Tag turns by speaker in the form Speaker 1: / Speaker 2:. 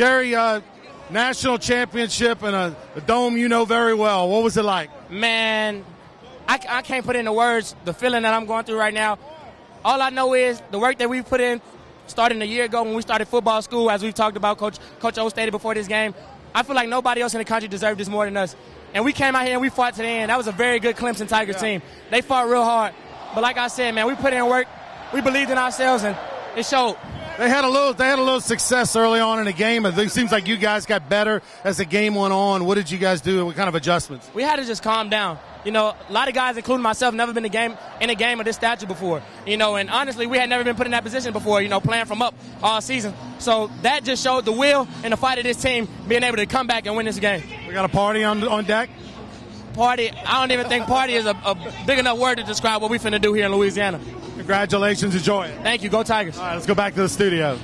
Speaker 1: Kary, uh, national championship and a, a, dome you know very well. What was it like?
Speaker 2: Man, I, I can't put into words the feeling that I'm going through right now. All I know is the work that we put in starting a year ago when we started football school, as we've talked about, Coach Coach O stated before this game. I feel like nobody else in the country deserved this more than us. And we came out here and we fought to the end. That was a very good Clemson Tigers yeah. team. They fought real hard. But like I said, man, we put in work. We believed in ourselves, and it showed.
Speaker 1: They had a little. They had a little success early on in the game. It seems like you guys got better as the game went on. What did you guys do? What kind of adjustments?
Speaker 2: We had to just calm down. You know, a lot of guys, including myself, never been in a game in a game of this stature before. You know, and honestly, we had never been put in that position before. You know, playing from up all season. So that just showed the will and the fight of this team being able to come back and win this game.
Speaker 1: We got a party on on deck.
Speaker 2: Party. I don't even think party is a, a big enough word to describe what we finna do here in Louisiana.
Speaker 1: Congratulations. Enjoy it.
Speaker 2: Thank you. Go Tigers.
Speaker 1: All right, let's go back to the studio.